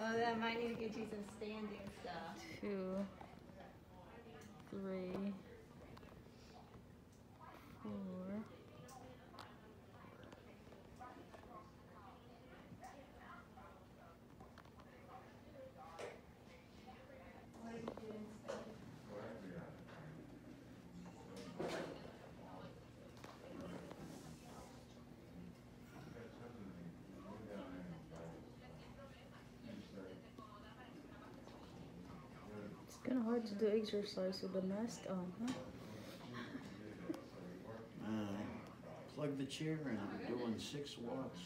Oh, that might need to get you some standing stuff. two, three, It's kind of hard to do exercise with the mask on, huh? Uh, plug the chair in, I'm doing six watts.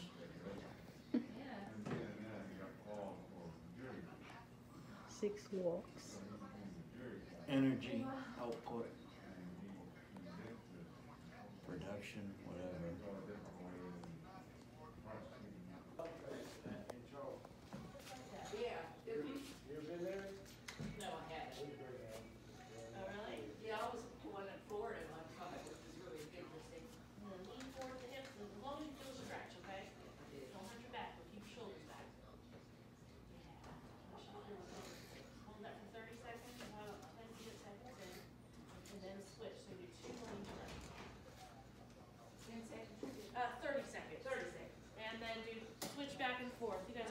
Six walks. Energy output, production, switch back and forth. You guys